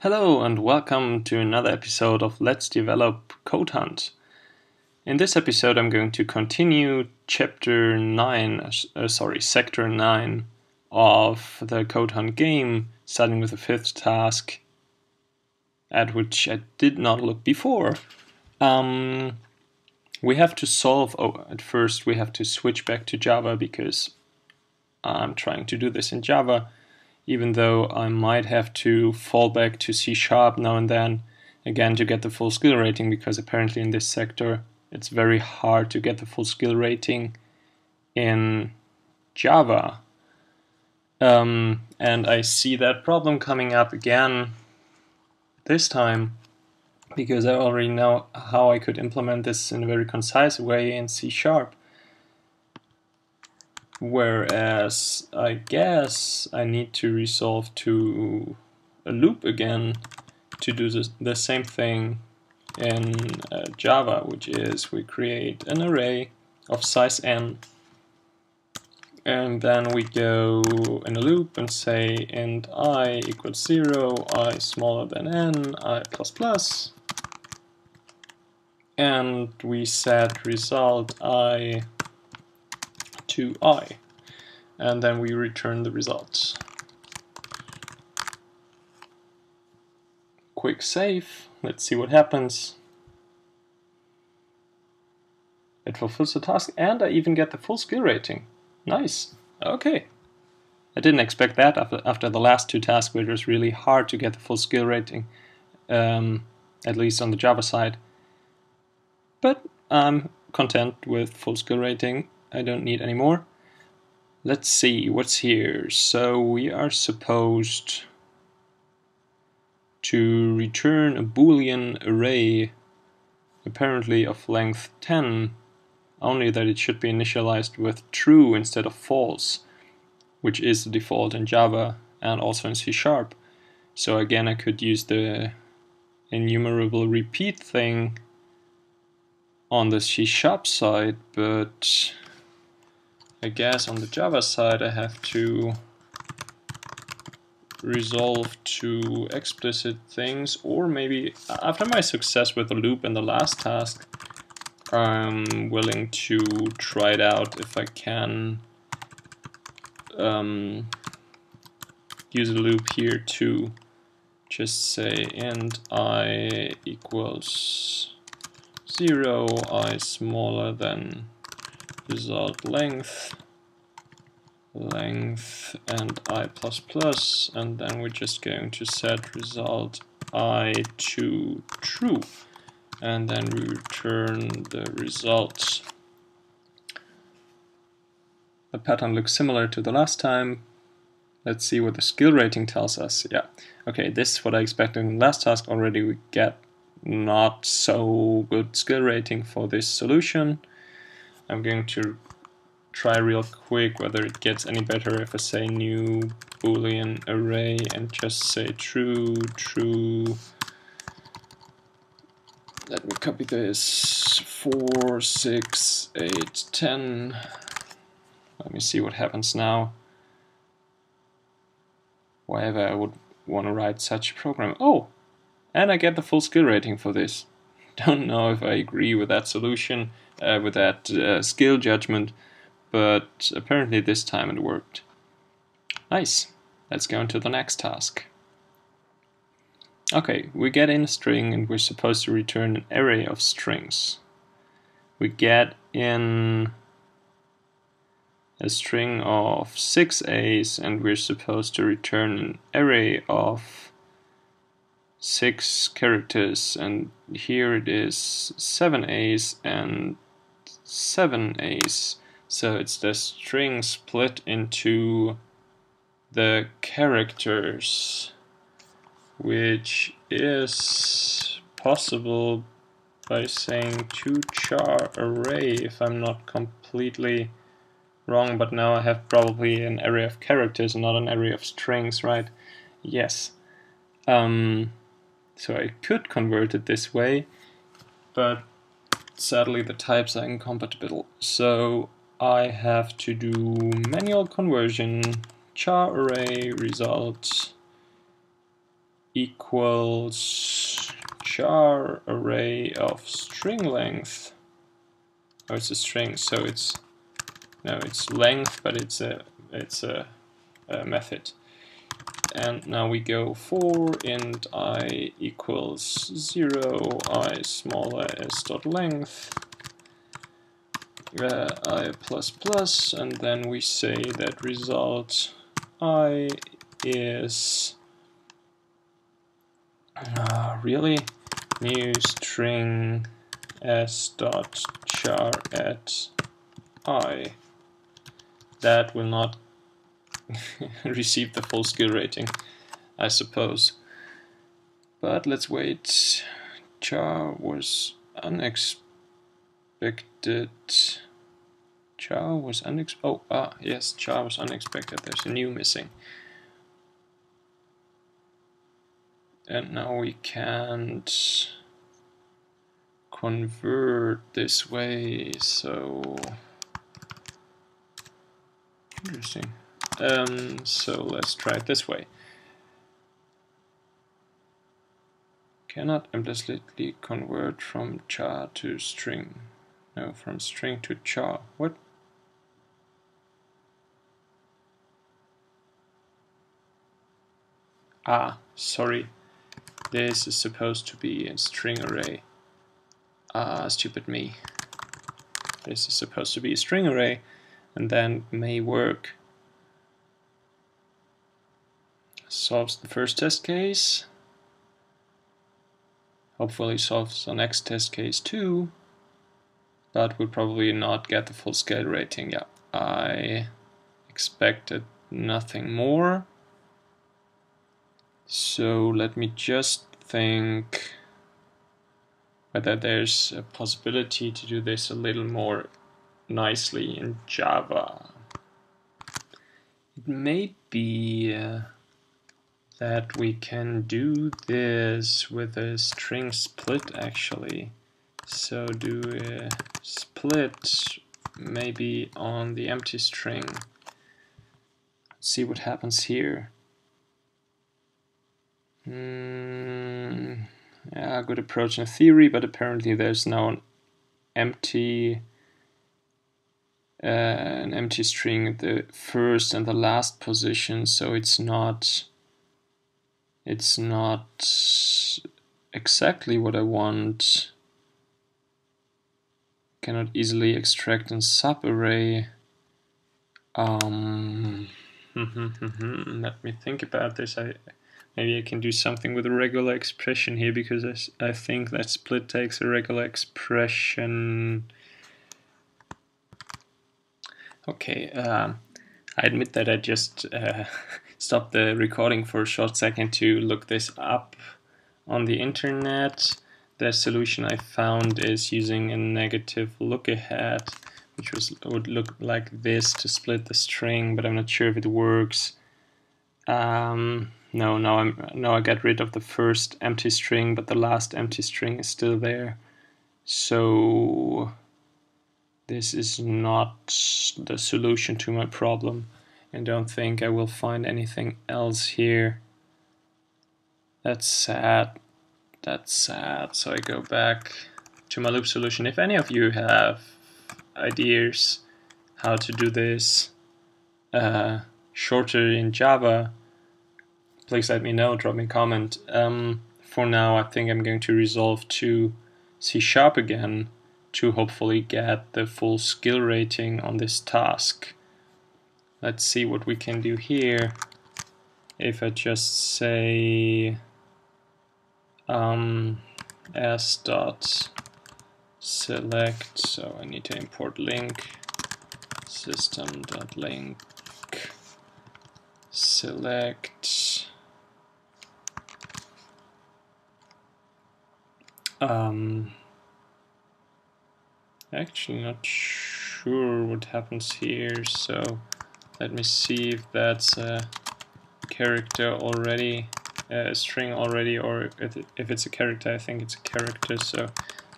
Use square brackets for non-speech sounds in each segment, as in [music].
Hello and welcome to another episode of Let's Develop Code Hunt. In this episode, I'm going to continue chapter 9, uh, sorry, sector 9 of the Code Hunt game, starting with the fifth task, at which I did not look before. Um, we have to solve, oh, at first we have to switch back to Java because I'm trying to do this in Java even though I might have to fall back to C sharp now and then again to get the full skill rating because apparently in this sector it's very hard to get the full skill rating in Java. Um, and I see that problem coming up again this time because I already know how I could implement this in a very concise way in C sharp. Whereas I guess I need to resolve to a loop again to do this, the same thing in uh, Java, which is we create an array of size n. And then we go in a loop and say int i equals 0, i smaller than n, i plus plus. And we set result i to i, and then we return the results. Quick save, let's see what happens. It fulfills the task and I even get the full skill rating. Nice, okay. I didn't expect that after, after the last two tasks where it was really hard to get the full skill rating, um, at least on the Java side. But I'm content with full skill rating I don't need any more. Let's see what's here. So we are supposed to return a boolean array apparently of length 10 only that it should be initialized with true instead of false which is the default in Java and also in C Sharp. So again I could use the enumerable repeat thing on the C Sharp side but I guess on the Java side I have to resolve to explicit things or maybe after my success with the loop in the last task I'm willing to try it out if I can um, use a loop here to just say int i equals 0 i smaller than result length length and i plus plus and then we're just going to set result i to true and then we return the results. The pattern looks similar to the last time. Let's see what the skill rating tells us. Yeah, okay, this is what I expected in the last task. Already we get not so good skill rating for this solution. I'm going to try real quick whether it gets any better if I say new boolean array and just say true, true. Let me copy this, 4, 6, 8, 10. Let me see what happens now. Why ever I would want to write such a program. Oh, and I get the full skill rating for this. [laughs] Don't know if I agree with that solution uh, with that uh, skill judgment, but apparently this time it worked. Nice. Let's go into the next task. Okay, we get in a string and we're supposed to return an array of strings. We get in a string of 6 A's and we're supposed to return an array of 6 characters and here it is 7 A's and seven A's. So it's the string split into the characters, which is possible by saying two char array if I'm not completely wrong, but now I have probably an array of characters and not an array of strings, right? Yes. Um, so I could convert it this way, but sadly the types are incompatible. So I have to do manual conversion char array results equals char array of string length. Oh, it's a string, so it's no, it's length, but it's a it's a, a method. And now we go for int i equals zero, i smaller s dot length, uh, i plus plus, and then we say that result i is uh, really new string s dot char at i. That will not [laughs] receive the full skill rating I suppose. But let's wait. Char was unexpected. Char was unexpected oh ah yes char was unexpected. There's a new missing. And now we can't convert this way so interesting um, so let's try it this way cannot implicitly convert from char to string no from string to char what ah sorry this is supposed to be a string array. Ah, stupid me. This is supposed to be a string array, and then may work. Solves the first test case. Hopefully solves the next test case too. But will probably not get the full scale rating. Yeah, I expected nothing more. So let me just think whether there's a possibility to do this a little more nicely in Java. It may be uh, that we can do this with a string split actually. So do a split maybe on the empty string. See what happens here. Mm, yeah, good approach in theory, but apparently there's now empty uh, an empty string at the first and the last position, so it's not it's not exactly what I want. Cannot easily extract in subarray. Um, [laughs] let me think about this. I Maybe I can do something with a regular expression here because I, I think that split takes a regular expression. Okay, uh, I admit that I just uh, [laughs] stopped the recording for a short second to look this up on the internet. The solution I found is using a negative look ahead, which was would look like this to split the string, but I'm not sure if it works. Um, no, now I'm now I get rid of the first empty string, but the last empty string is still there. So this is not the solution to my problem. I don't think I will find anything else here. That's sad. That's sad. So I go back to my loop solution. If any of you have ideas how to do this uh, shorter in Java, please let me know, drop me a comment. Um, for now, I think I'm going to resolve to C sharp again to hopefully get the full skill rating on this task. Let's see what we can do here. If I just say um, s dot select, so I need to import LINQ system dot Linq select Um, actually not sure what happens here, so let me see if that's a character already, a string already, or if, it's a character, I think it's a character, so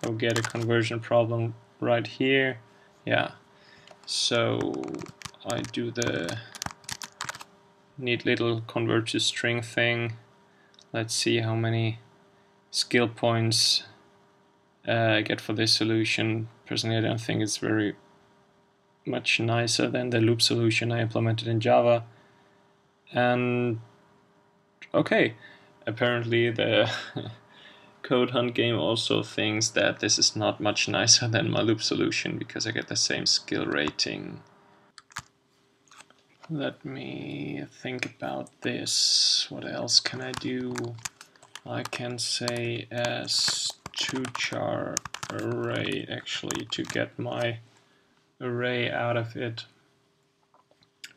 I'll get a conversion problem right here. Yeah, so I do the neat little convert to string thing Let's see how many skill points uh, I get for this solution. Personally, I don't think it's very much nicer than the loop solution I implemented in Java. And okay, apparently the [laughs] Code Hunt game also thinks that this is not much nicer than my loop solution because I get the same skill rating. Let me think about this. What else can I do? I can say as to char array actually to get my array out of it.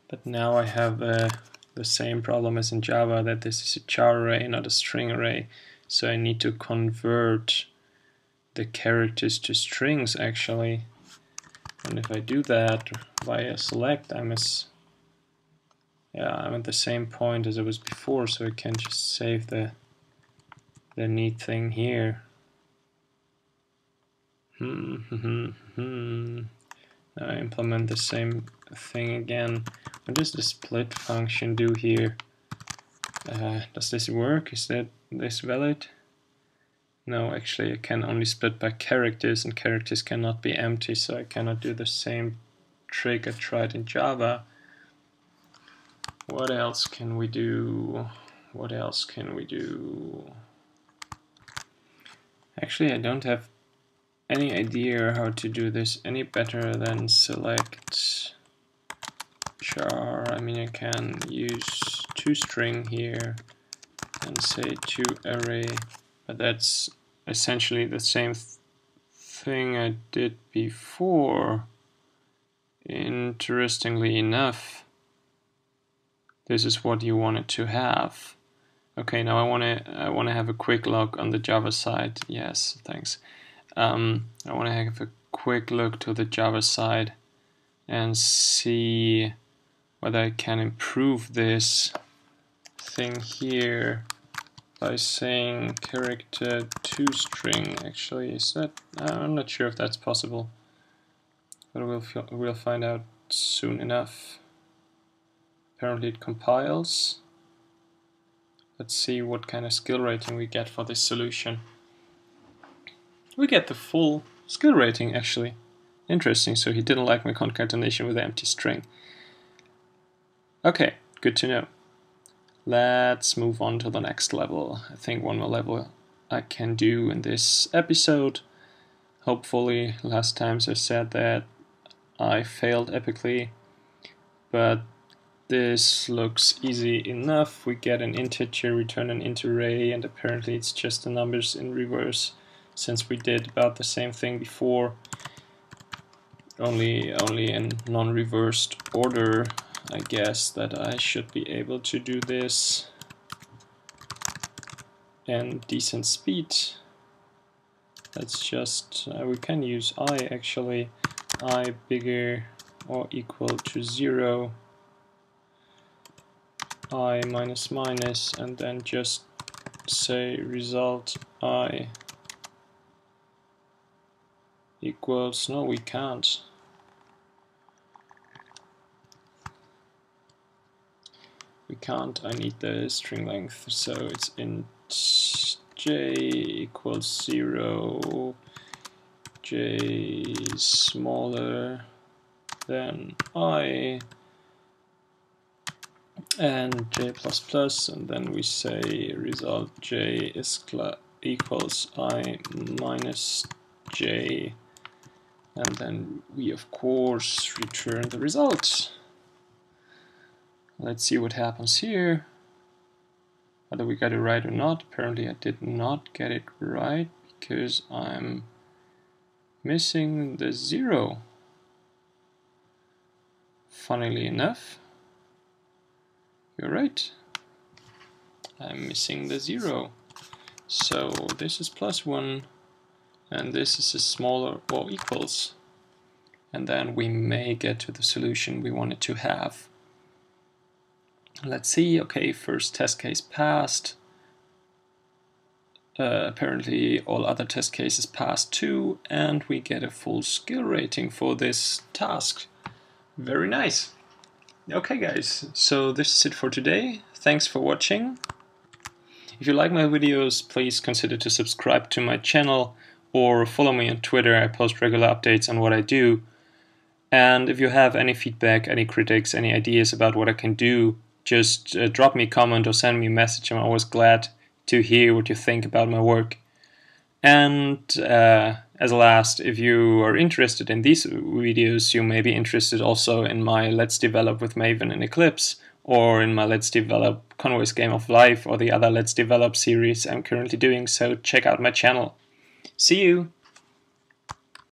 But now I have uh, the same problem as in Java that this is a char array, not a string array. So I need to convert the characters to strings actually. And if I do that via select, I'm as yeah, I'm at the same point as I was before, so I can just save the the neat thing here. Hmm, hmm, hmm, I implement the same thing again. What does the split function do here? Uh, does this work? Is that this valid? No, actually I can only split by characters and characters cannot be empty, so I cannot do the same trick I tried in Java. What else can we do? What else can we do? Actually, I don't have any idea how to do this any better than select char. I mean, I can use two toString here and say to array, but that's essentially the same th thing I did before. Interestingly enough, this is what you wanted to have. Okay, now I want to I want to have a quick look on the Java side. Yes, thanks. Um, I want to have a quick look to the Java side and see whether I can improve this thing here by saying character to string. Actually, is that? I'm not sure if that's possible, but we'll we'll find out soon enough. Apparently, it compiles. Let's see what kind of skill rating we get for this solution. We get the full skill rating actually. Interesting, so he didn't like my concatenation with the empty string. Okay, good to know. Let's move on to the next level. I think one more level I can do in this episode. Hopefully, last times I said that I failed epically, but this looks easy enough. We get an integer, return an int array, and apparently it's just the numbers in reverse since we did about the same thing before. Only, only in non-reversed order, I guess, that I should be able to do this. And decent speed. Let's just, uh, we can use i actually, i bigger or equal to zero i minus minus and then just say result i equals, no we can't. We can't, I need the string length, so it's int j equals 0, j smaller than i, and j++, and then we say result j is equals i minus j, and then we of course return the result. Let's see what happens here. Whether we got it right or not. Apparently I did not get it right because I'm missing the zero. Funnily enough, you're right. I'm missing the zero. So this is plus one, and this is a smaller, or equals. And then we may get to the solution we wanted to have. Let's see, okay, first test case passed. Uh, apparently all other test cases passed too, and we get a full skill rating for this task. Very nice. Okay guys, so this is it for today. Thanks for watching. If you like my videos, please consider to subscribe to my channel or follow me on Twitter. I post regular updates on what I do. And if you have any feedback, any critics, any ideas about what I can do, just uh, drop me a comment or send me a message. I'm always glad to hear what you think about my work. And uh, as a last, if you are interested in these videos, you may be interested also in my Let's Develop with Maven and Eclipse, or in my Let's Develop Conway's Game of Life, or the other Let's Develop series I'm currently doing, so check out my channel. See you!